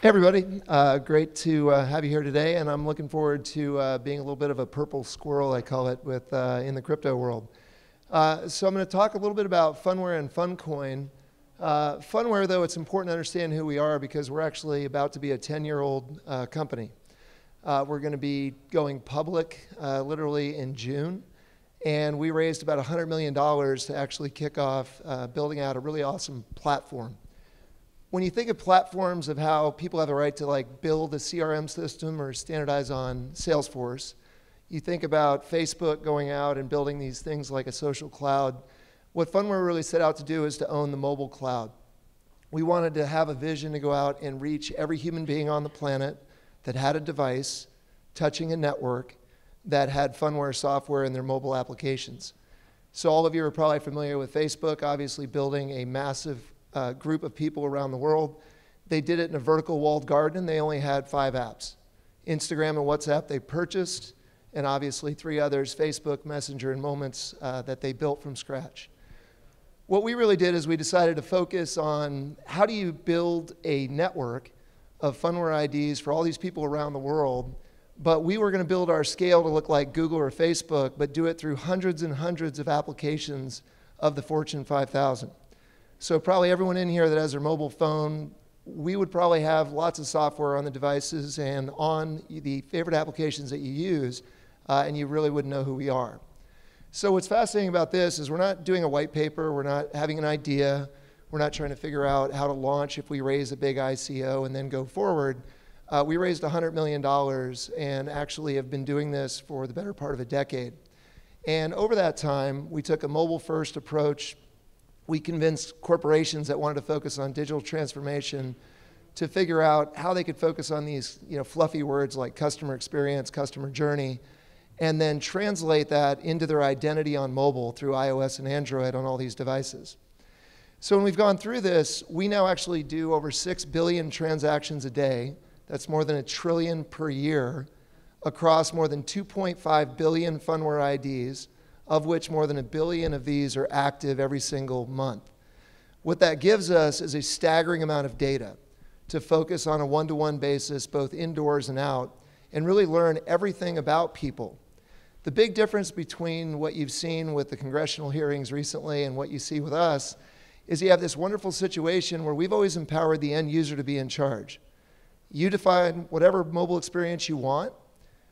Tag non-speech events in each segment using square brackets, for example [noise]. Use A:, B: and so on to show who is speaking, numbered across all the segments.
A: Hey everybody, uh, great to uh, have you here today, and I'm looking forward to uh, being a little bit of a purple squirrel, I call it, with uh, in the crypto world. Uh, so I'm going to talk a little bit about Phunware and PhunCoin. Uh, Phunware, though, it's important to understand who we are because we're actually about to be a 10-year-old company. we're going to be going public literally in June, and we raised about $100 million to actually kick off building out a really awesome platform when you think of platforms of how people have a right to like build a CRM system or standardize on Salesforce, you think about Facebook going out and building these things like a social cloud. What Phunware really set out to do is to own the mobile cloud. We wanted to have a vision to go out and reach every human being on the planet that had a device touching a network that had Phunware software in their mobile applications. So all of you are probably familiar with Facebook, obviously building a massive uh, group of people around the world. They did it in a vertical walled garden. They only had five apps Instagram and WhatsApp they purchased, and obviously three others Facebook, Messenger, and Moments uh, that they built from scratch. What we really did is we decided to focus on how do you build a network of Phunware IDs for all these people around the world, but we were going to build our scale to look like Google or Facebook, but do it through hundreds and hundreds of applications of the Fortune 5000. So probably everyone in here that has their mobile phone, we would probably have lots of software on the devices and on the favorite applications that you use, uh, and you really wouldn't know who we are. So what's fascinating about this is we're not doing a white paper, we're not having an idea, we're not trying to figure out how to launch if we raise a big ICO and then go forward. Uh, we raised $100 million and actually have been doing this for the better part of a decade. And over that time, we took a mobile first approach we convinced corporations that wanted to focus on digital transformation to figure out how they could focus on these you know, fluffy words like customer experience, customer journey, and then translate that into their identity on mobile through iOS and Android on all these devices. So when we've gone through this, we now actually do over 6 billion transactions a day. That's more than a trillion per year across more than 2.5 billion Phunware IDs of which more than a billion of these are active every single month. What that gives us is a staggering amount of data to focus on a one to one basis, both indoors and out, and really learn everything about people. The big difference between what you've seen with the congressional hearings recently and what you see with us is you have this wonderful situation where we've always empowered the end user to be in charge. You define whatever mobile experience you want,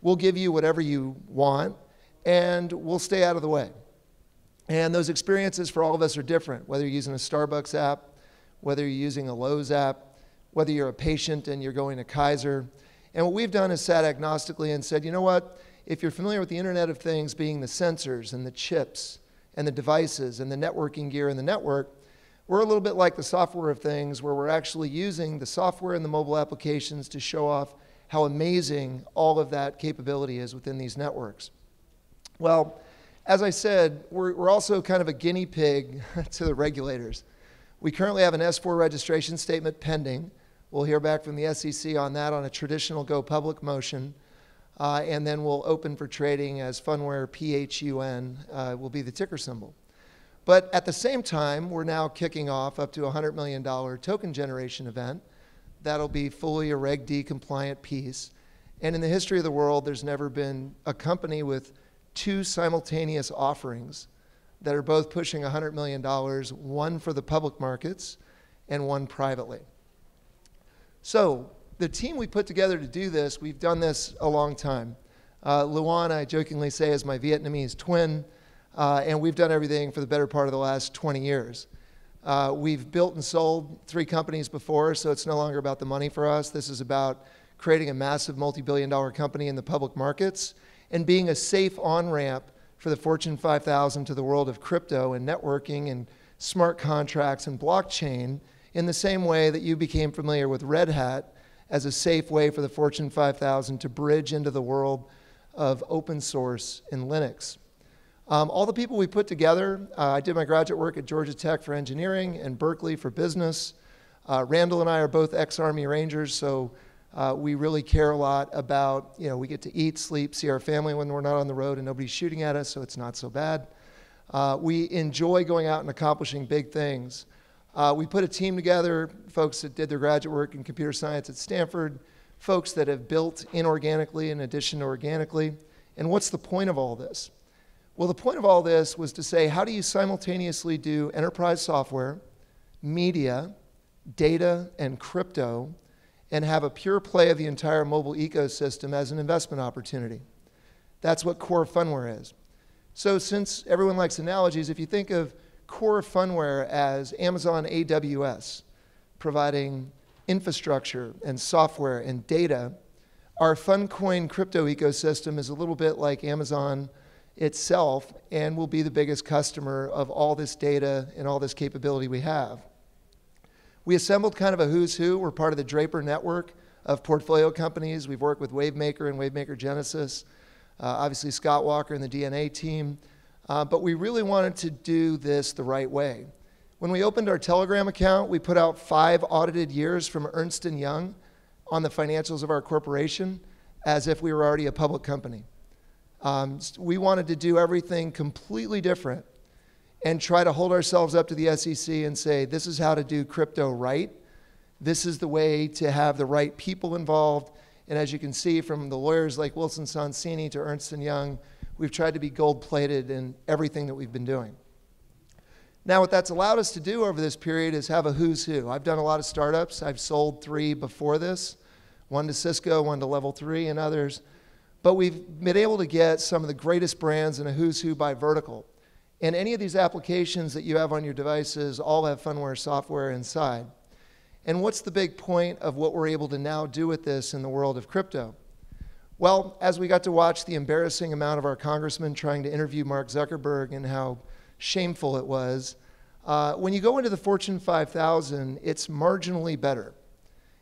A: we'll give you whatever you want, and we'll stay out of the way. And those experiences for all of us are different, whether you're using a Starbucks app, whether you're using a Lowe's app, whether you're a patient and you're going to Kaiser. And what we've done is sat agnostically and said, you know what? If you're familiar with the Internet of Things being the sensors and the chips and the devices and the networking gear and the network, we're a little bit like the software of things where we're actually using the software and the mobile applications to show off how amazing all of that capability is within these networks. Well, as I said, we're, we're also kind of a guinea pig [laughs] to the regulators. We currently have an S4 registration statement pending. We'll hear back from the SEC on that on a traditional go public motion. Uh, and then we'll open for trading as Phunware PHUN uh, will be the ticker symbol. But at the same time, we're now kicking off up to a $100 million token generation event. That'll be fully a Reg D compliant piece. And in the history of the world, there's never been a company with two simultaneous offerings that are both pushing $100 million, one for the public markets and one privately. So, the team we put together to do this, we've done this a long time. Uh, Luan, I jokingly say, is my Vietnamese twin, uh, and we've done everything for the better part of the last 20 years. Uh, we've built and sold three companies before, so it's no longer about the money for us. This is about creating a massive multi billion dollar company in the public markets and being a safe on ramp for the Fortune 5000 to the world of crypto and networking and smart contracts and blockchain in the same way that you became familiar with Red Hat as a safe way for the Fortune 5000 to bridge into the world of open source and Linux. Um, all the people we put together, uh, I did my graduate work at Georgia Tech for engineering and Berkeley for business. Uh, Randall and I are both ex Army Rangers, so uh, we really care a lot about, you know, we get to eat, sleep, see our family when we're not on the road and nobody's shooting at us, so it's not so bad. Uh, we enjoy going out and accomplishing big things. Uh, we put a team together, folks that did their graduate work in computer science at Stanford, folks that have built inorganically in addition to organically. And what's the point of all this? Well, the point of all this was to say, how do you simultaneously do enterprise software, media, data, and crypto, and have a pure play of the entire mobile ecosystem as an investment opportunity? That's what core Phunware is. So, since everyone likes analogies, if you think of core Phunware as Amazon AWS, providing infrastructure and software and data, our PhunCoin crypto ecosystem is a little bit like Amazon itself and will be the biggest customer of all this data and all this capability we have. We assembled kind of a who's who. We're part of the Draper network of portfolio companies. We've worked with Wavemaker and Wavemaker Genesis, uh, obviously Scott Walker and the DNA team. Uh, but we really wanted to do this the right way. When we opened our Telegram account, we put out five audited years from Ernst & Young on the financials of our corporation as if we were already a public company. Um, we wanted to do everything completely different and try to hold ourselves up to the SEC and say, this is how to do crypto right. This is the way to have the right people involved. And as you can see from the lawyers like Wilson Sonsini to Ernst & Young, we've tried to be gold plated in everything that we've been doing. Now, what that's allowed us to do over this period is have a who's who. I've done a lot of startups. I've sold three before this one to Cisco, one to Level 3, and others. But we've been able to get some of the greatest brands in a who's who by vertical. And any of these applications that you have on your devices all have Phunware software inside. And what's the big point of what we're able to now do with this in the world of crypto? Well, as we got to watch the embarrassing amount of our congressman trying to interview Mark Zuckerberg and how shameful it was, uh, when you go into the Fortune 5000, it's marginally better.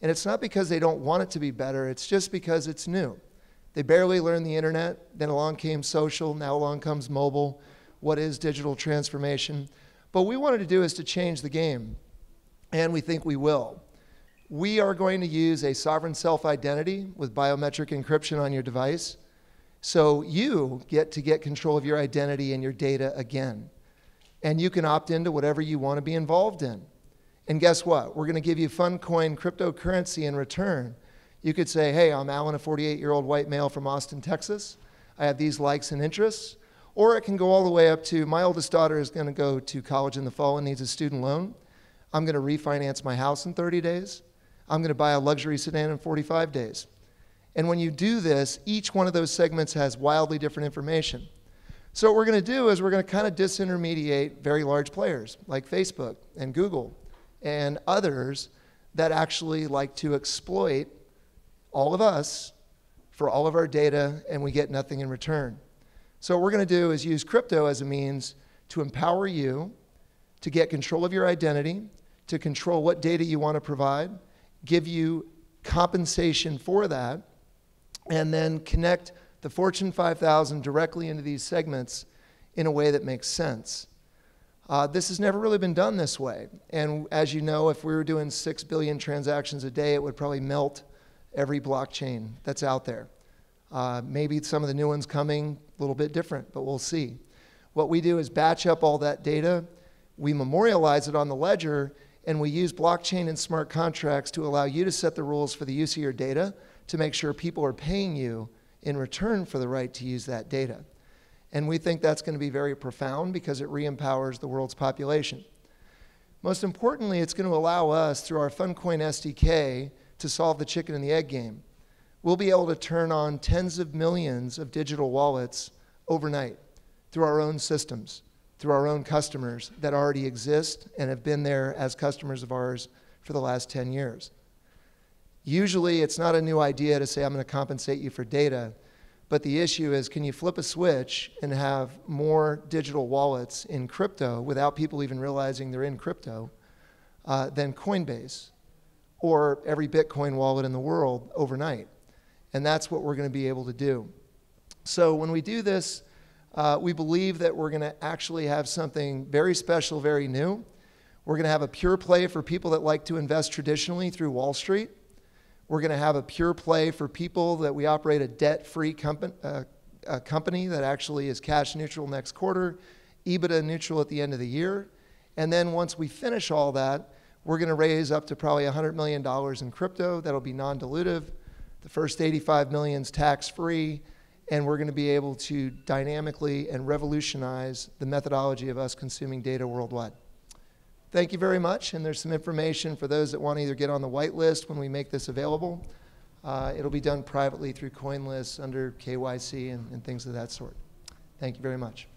A: And it's not because they don't want it to be better, it's just because it's new. They barely learned the internet, then along came social, now along comes mobile. What is digital transformation? But we wanted to do is to change the game, and we think we will. We are going to use a sovereign self identity with biometric encryption on your device. So you get to get control of your identity and your data again. And you can opt into whatever you want to be involved in. And guess what? We're going to give you PhunCoin cryptocurrency in return. You could say, hey, I'm Alan, a 48 year old white male from Austin, Texas. I have these likes and interests. Or it can go all the way up to my oldest daughter is going to go to college in the fall and needs a student loan. I'm going to refinance my house in 30 days. I'm going to buy a luxury sedan in 45 days. And when you do this, each one of those segments has wildly different information. So, what we're going to do is we're going to kind of disintermediate very large players like Facebook and Google and others that actually like to exploit all of us for all of our data and we get nothing in return. So, what we're going to do is use crypto as a means to empower you to get control of your identity, to control what data you want to provide, give you compensation for that, and then connect the Fortune 5000 directly into these segments in a way that makes sense. Uh, this has never really been done this way. And as you know, if we were doing 6 billion transactions a day, it would probably melt every blockchain that's out there. Uh, maybe some of the new ones coming a little bit different, but we'll see. What we do is batch up all that data, we memorialize it on the ledger, and we use blockchain and smart contracts to allow you to set the rules for the use of your data to make sure people are paying you in return for the right to use that data. And we think that's going to be very profound because it re empowers the world's population. Most importantly, it's going to allow us, through our PhunCoin SDK, to solve the chicken and the egg game. We'll be able to turn on tens of millions of digital wallets overnight through our own systems through our own customers that already exist and have been there as customers of ours for the last 10 years. Usually, it's not a new idea to say, I'm going to compensate you for data, but the issue is can you flip a switch and have more digital wallets in crypto without people even realizing they're in crypto uh, than Coinbase or every Bitcoin wallet in the world overnight? And that's what we're going to be able to do. So, when we do this, uh, we believe that we're going to actually have something very special, very new. We're going to have a pure play for people that like to invest traditionally through Wall Street. We're going to have a pure play for people that we operate a debt free company, uh, a company that actually is cash neutral next quarter, EBITDA neutral at the end of the year. And then once we finish all that, we're going to raise up to probably $100 million in crypto. That'll be non dilutive. The first 85 million is tax free. And we're going to be able to dynamically and revolutionize the methodology of us consuming data worldwide. Thank you very much. And there's some information for those that want to either get on the whitelist when we make this available. Uh, it'll be done privately through CoinList under KYC and, and things of that sort. Thank you very much.